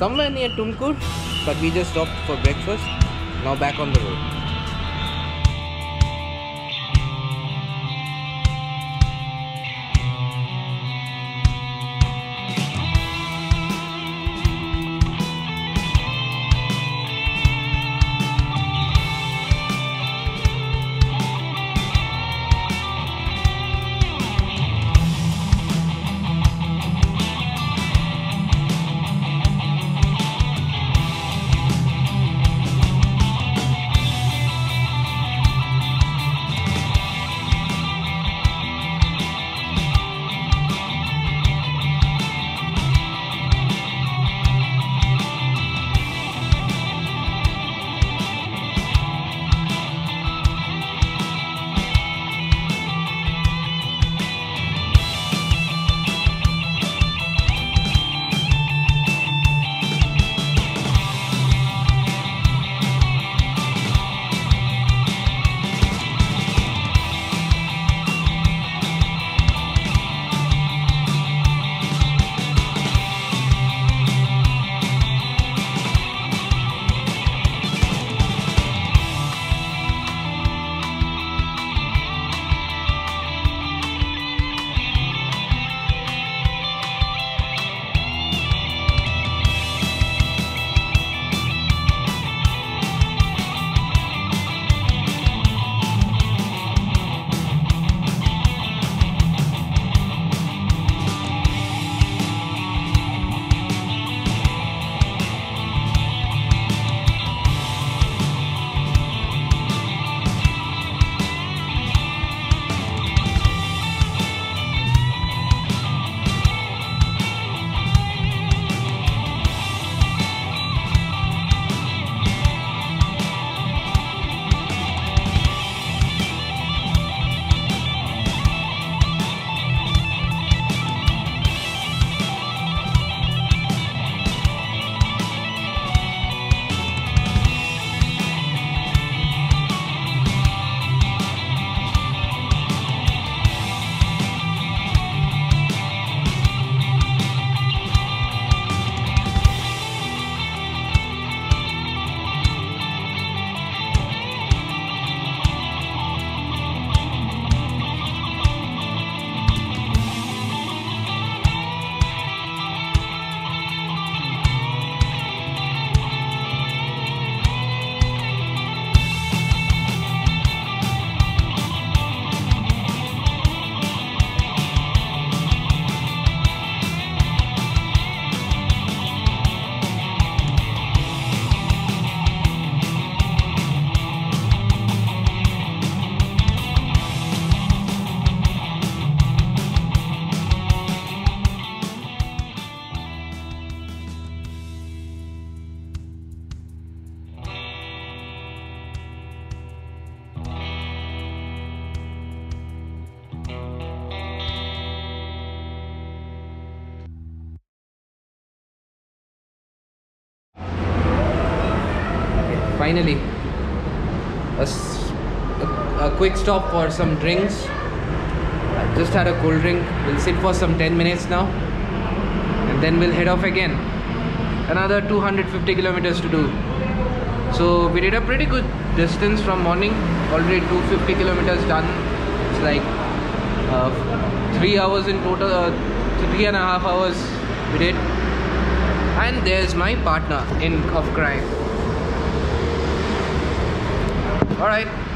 somewhere near Tumkur, but we just stopped for breakfast. Now back on the road. Finally. A quick stop for some drinks. I just had a cold drink. We'll sit for some 10 minutes now. And then we'll head off again. Another 250 kilometers to do. So we did a pretty good distance from morning. Already 250 kilometers done. It's like uh, three hours in total uh, three and a half hours we did. And there's my partner in of crime all right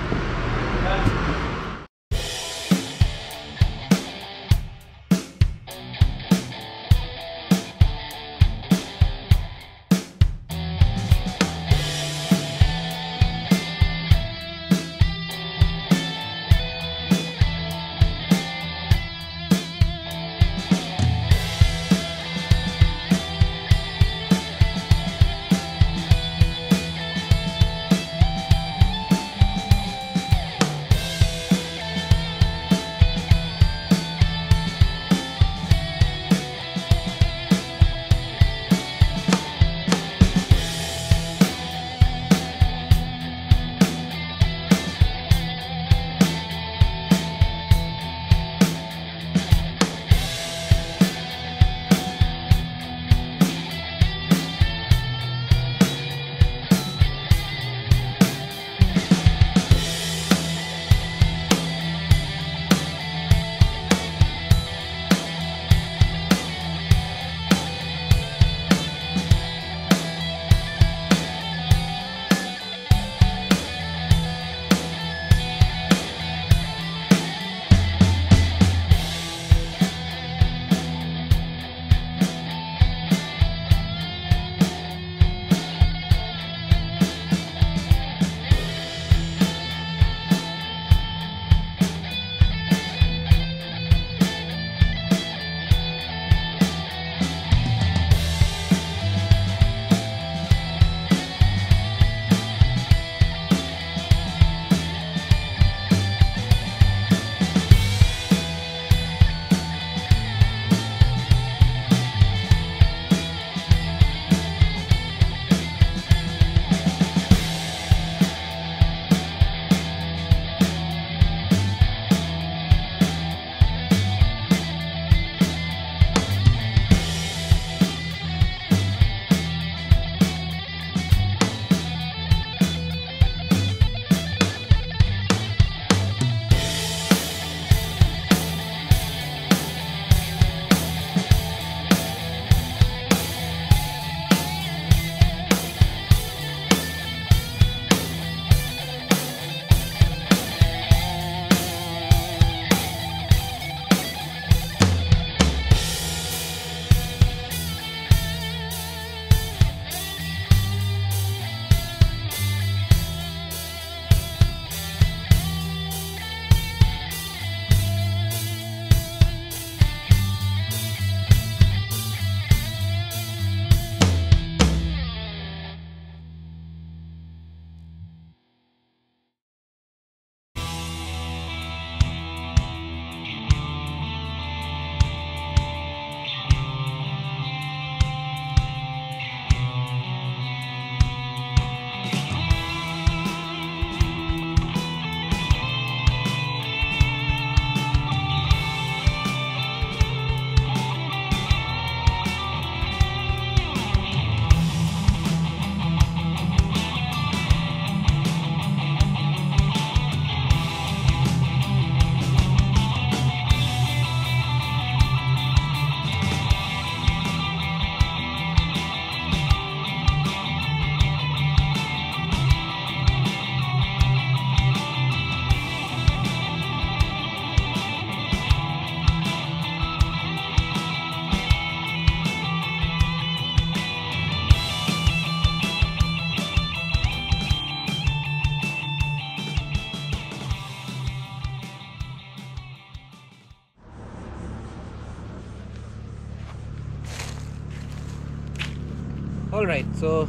so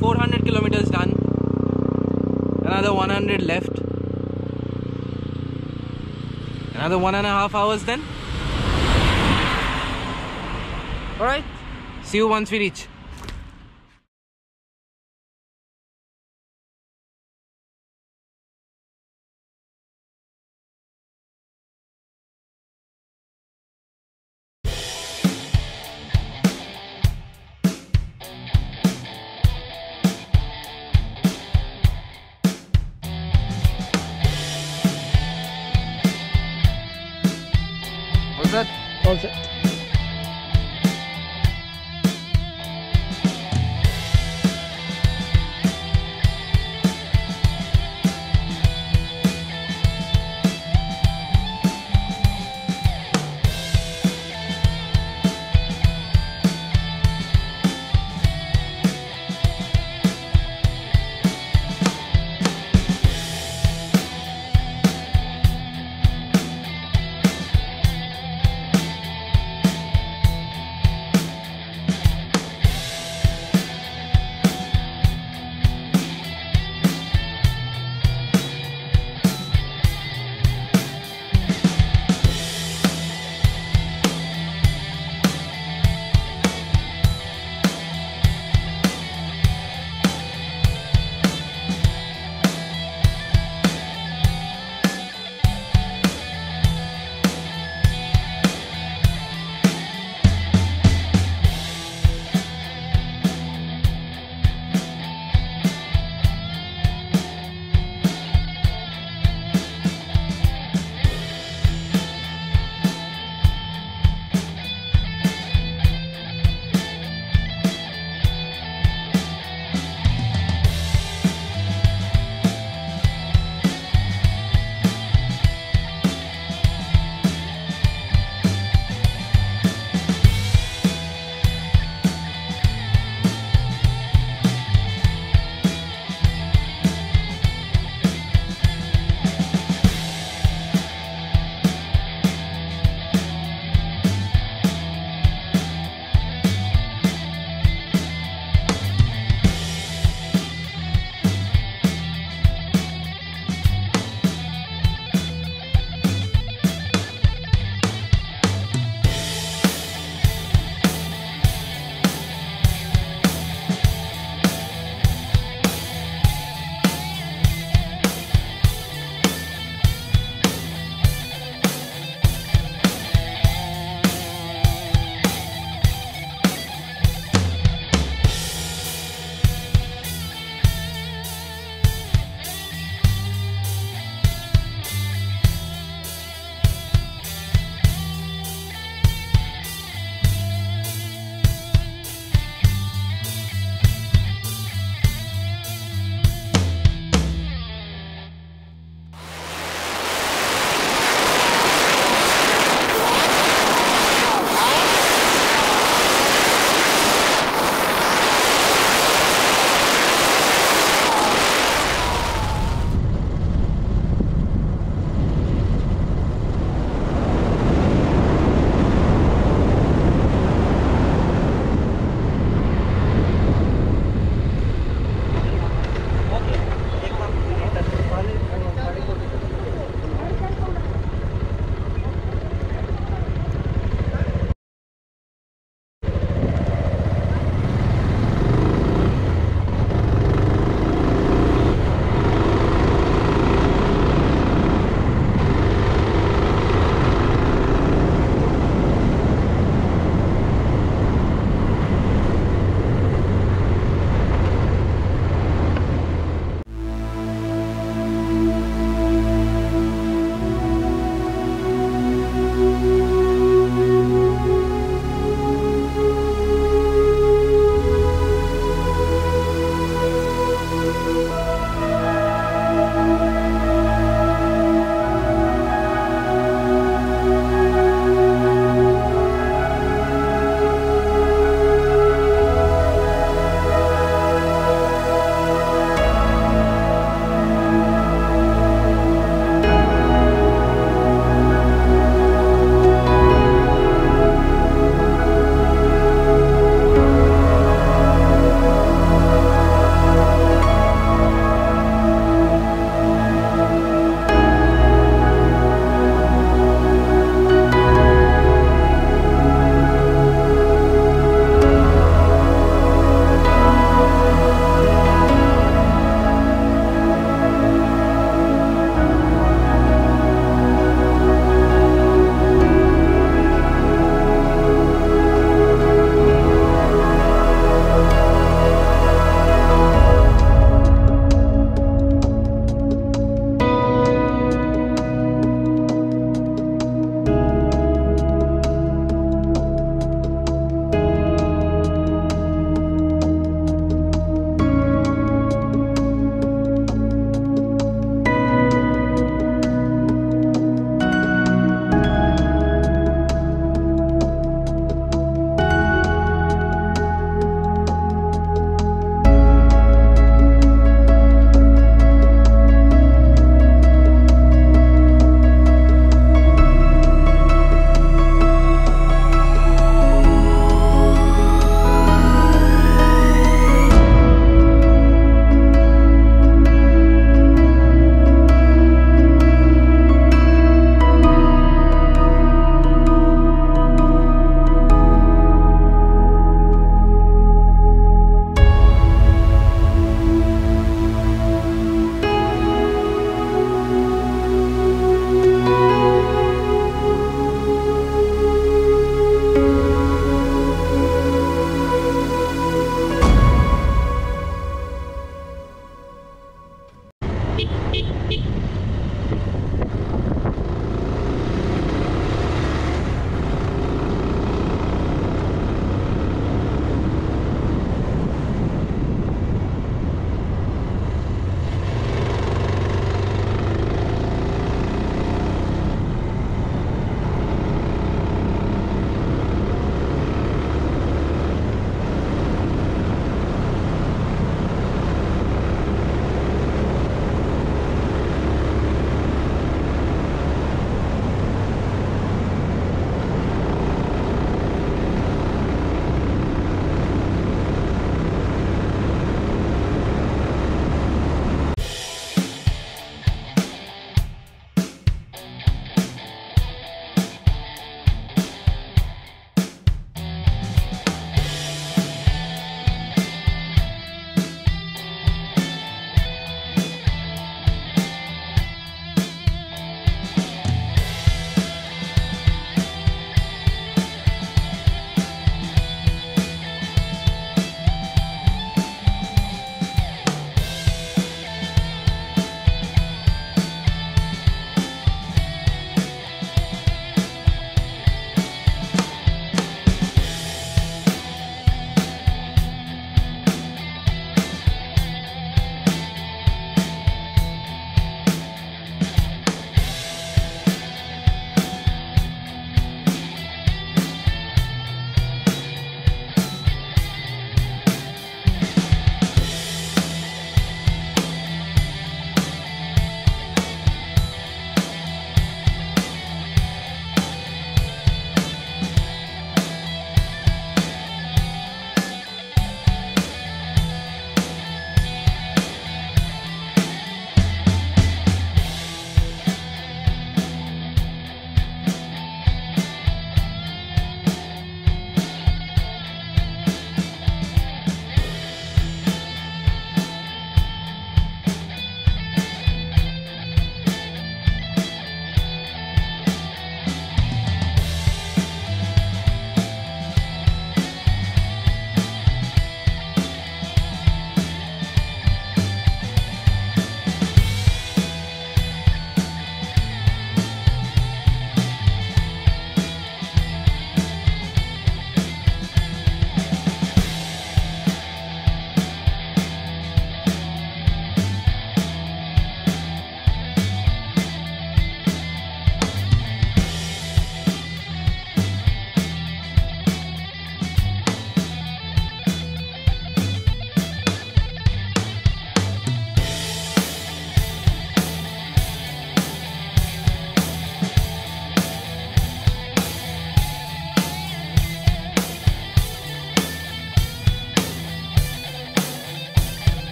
four hundred kilometers done. Another one hundred left. Another one and a half hours then. All right. See you once we reach.